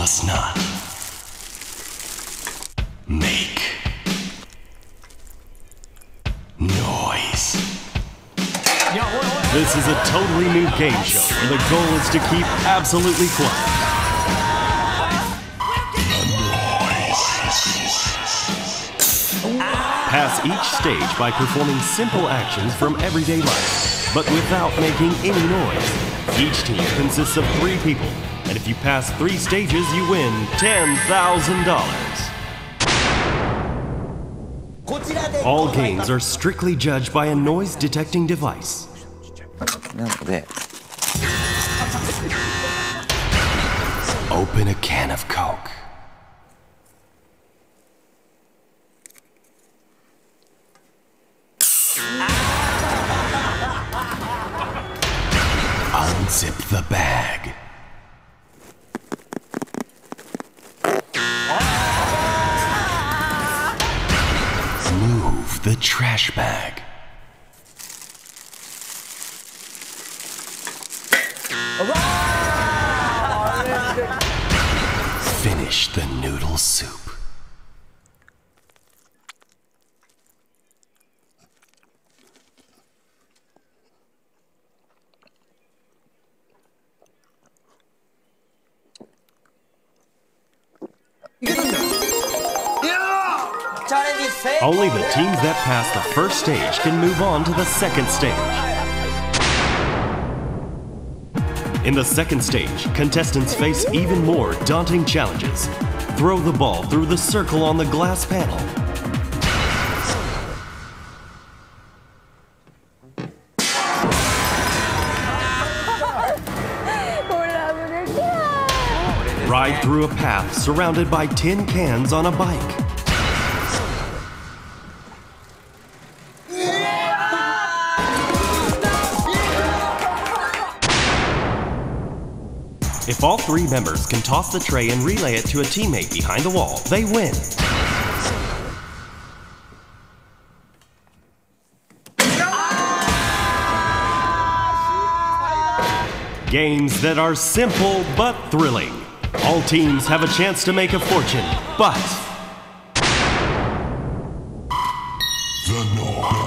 must not make noise. This is a totally new game show where the goal is to keep absolutely quiet. Pass each stage by performing simple actions from everyday life, but without making any noise. Each team consists of three people, and if you pass three stages, you win $10,000. All games are strictly judged by a noise detecting device. Open a can of Coke. Unzip the bag. Move the trash bag. Finish the noodle soup. Only the teams that pass the first stage can move on to the second stage. In the second stage, contestants face even more daunting challenges. Throw the ball through the circle on the glass panel. Ride through a path surrounded by tin cans on a bike. If all three members can toss the tray and relay it to a teammate behind the wall, they win. Games that are simple but thrilling. All teams have a chance to make a fortune, but The.